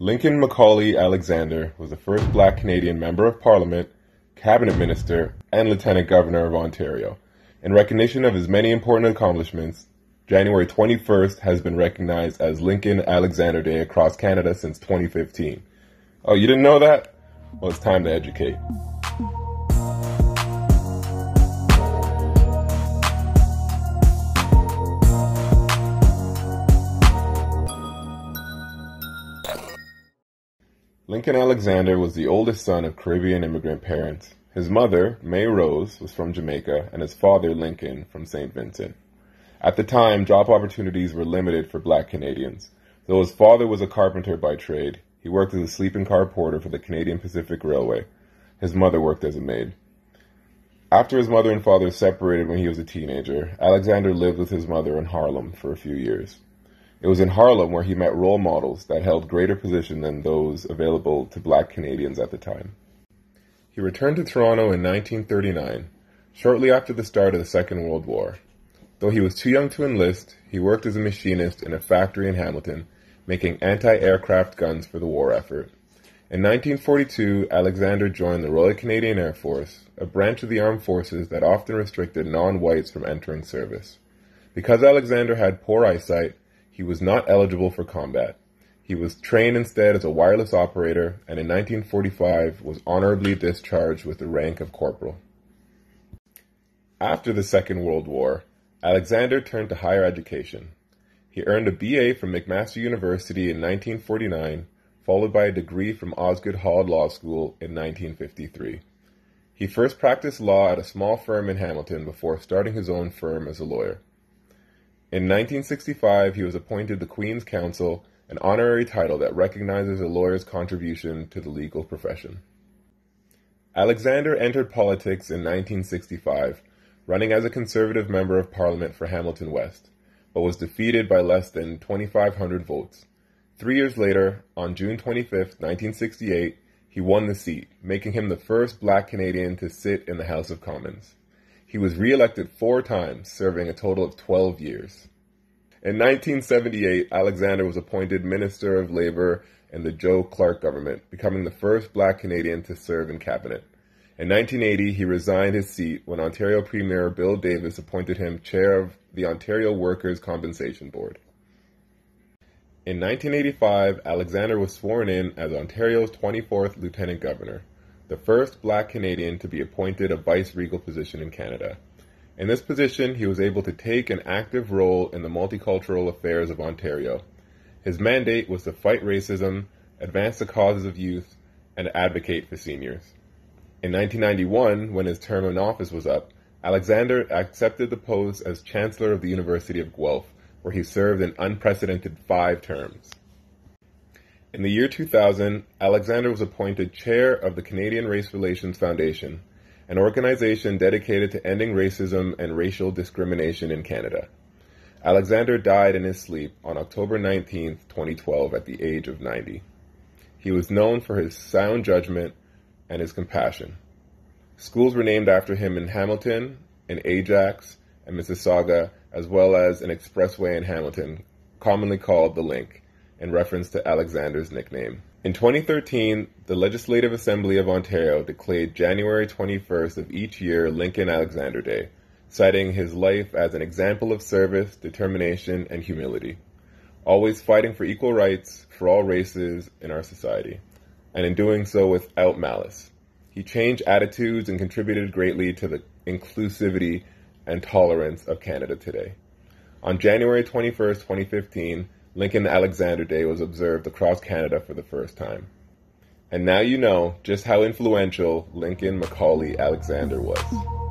Lincoln MacCauley Alexander was the first black Canadian Member of Parliament, Cabinet Minister, and Lieutenant Governor of Ontario. In recognition of his many important accomplishments, January 21st has been recognized as Lincoln Alexander Day across Canada since 2015. Oh, you didn't know that? Well, it's time to educate. Lincoln Alexander was the oldest son of Caribbean immigrant parents. His mother, May Rose, was from Jamaica, and his father, Lincoln, from St. Vincent. At the time, job opportunities were limited for black Canadians. Though his father was a carpenter by trade, he worked as a sleeping car porter for the Canadian Pacific Railway. His mother worked as a maid. After his mother and father separated when he was a teenager, Alexander lived with his mother in Harlem for a few years. It was in Harlem where he met role models that held greater position than those available to black Canadians at the time. He returned to Toronto in 1939, shortly after the start of the Second World War. Though he was too young to enlist, he worked as a machinist in a factory in Hamilton, making anti-aircraft guns for the war effort. In 1942, Alexander joined the Royal Canadian Air Force, a branch of the armed forces that often restricted non-whites from entering service. Because Alexander had poor eyesight, he was not eligible for combat. He was trained instead as a wireless operator and in 1945 was honorably discharged with the rank of corporal. After the Second World War, Alexander turned to higher education. He earned a BA from McMaster University in 1949, followed by a degree from Osgoode Hall Law School in 1953. He first practiced law at a small firm in Hamilton before starting his own firm as a lawyer. In 1965, he was appointed the Queen's Counsel, an honorary title that recognizes a lawyer's contribution to the legal profession. Alexander entered politics in 1965, running as a Conservative Member of Parliament for Hamilton West, but was defeated by less than 2,500 votes. Three years later, on June 25, 1968, he won the seat, making him the first black Canadian to sit in the House of Commons. He was reelected four times, serving a total of 12 years. In 1978, Alexander was appointed Minister of Labor in the Joe Clark government, becoming the first black Canadian to serve in cabinet. In 1980, he resigned his seat when Ontario Premier Bill Davis appointed him chair of the Ontario Workers' Compensation Board. In 1985, Alexander was sworn in as Ontario's 24th Lieutenant Governor the first black Canadian to be appointed a vice-regal position in Canada. In this position, he was able to take an active role in the multicultural affairs of Ontario. His mandate was to fight racism, advance the causes of youth, and advocate for seniors. In 1991, when his term in office was up, Alexander accepted the post as Chancellor of the University of Guelph, where he served an unprecedented five terms. In the year 2000, Alexander was appointed chair of the Canadian Race Relations Foundation, an organization dedicated to ending racism and racial discrimination in Canada. Alexander died in his sleep on October 19, 2012, at the age of 90. He was known for his sound judgment and his compassion. Schools were named after him in Hamilton, in Ajax, and Mississauga, as well as an expressway in Hamilton, commonly called the Link in reference to Alexander's nickname. In 2013, the Legislative Assembly of Ontario declared January 21st of each year Lincoln Alexander Day, citing his life as an example of service, determination, and humility, always fighting for equal rights for all races in our society, and in doing so without malice. He changed attitudes and contributed greatly to the inclusivity and tolerance of Canada today. On January 21st, 2015, Lincoln Alexander Day was observed across Canada for the first time. And now you know just how influential Lincoln MacCauley Alexander was.